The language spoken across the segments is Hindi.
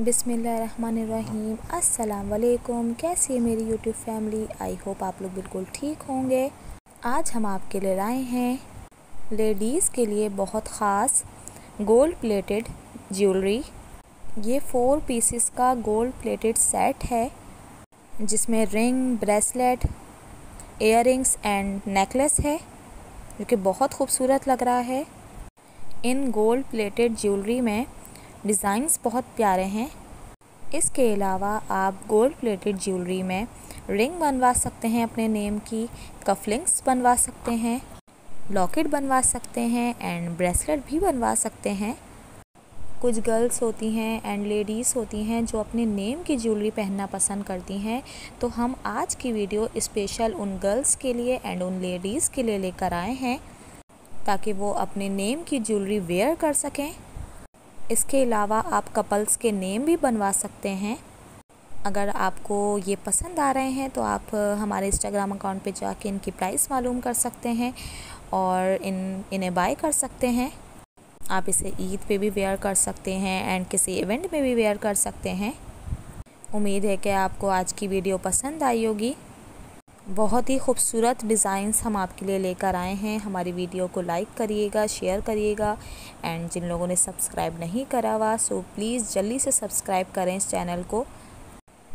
बिसमीम अस्सलाम कैसी है मेरी यूट्यूब फैमिली? आई होप आप लोग बिल्कुल ठीक होंगे। आज हम आपके लिए लाए हैं लेडीज़ के लिए बहुत ख़ास गोल्ड प्लेटेड ज्वेलरी ये फ़ोर पीसेस का गोल्ड प्लेटेड सेट है, जिसमें ring bracelet ear and necklace है, जो कि बहुत खूबसूरत लग रहा है। इन गोल्ड प्लेटेड ज्वेलरी में डिज़ाइंस बहुत प्यारे हैं। इसके अलावा आप गोल्ड प्लेटेड ज्वेलरी में रिंग बनवा सकते हैं अपने नेम की, कफलिंग्स बनवा सकते हैं, लॉकेट बनवा सकते हैं एंड ब्रेसलेट भी बनवा सकते हैं। कुछ गर्ल्स होती हैं एंड लेडीज़ होती हैं जो अपने नेम की ज्वेलरी पहनना पसंद करती हैं। तो हम आज की वीडियो स्पेशल उन गर्ल्स के लिए एंड उन लेडीज़ के लिए लेकर आए हैं ताकि वो अपने नेम की ज्वेलरी वेयर कर सकें। इसके अलावा आप कपल्स के नेम भी बनवा सकते हैं। अगर आपको ये पसंद आ रहे हैं तो आप हमारे इंस्टाग्राम अकाउंट पे जाके इनकी प्राइस मालूम कर सकते हैं और इन, इन्हें बाय कर सकते हैं। आप इसे ईद पे भी वेयर कर सकते हैं एंड किसी इवेंट में भी वेयर कर सकते हैं। उम्मीद है कि आपको आज की वीडियो पसंद आई होगी। बहुत ही खूबसूरत डिज़ाइंस हम आपके लिए लेकर आए हैं। हमारी वीडियो को लाइक करिएगा, शेयर करिएगा एंड जिन लोगों ने सब्सक्राइब नहीं करा हुआ, सो प्लीज़ जल्दी से सब्सक्राइब करें इस चैनल को,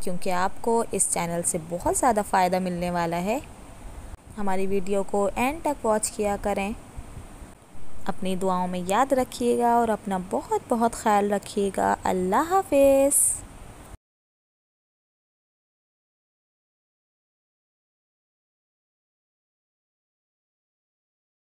क्योंकि आपको इस चैनल से बहुत ज़्यादा फ़ायदा मिलने वाला है। हमारी वीडियो को एंड तक वॉच किया करें। अपनी दुआओं में याद रखिएगा और अपना बहुत बहुत ख्याल रखिएगा। अल्लाह हाफिज़।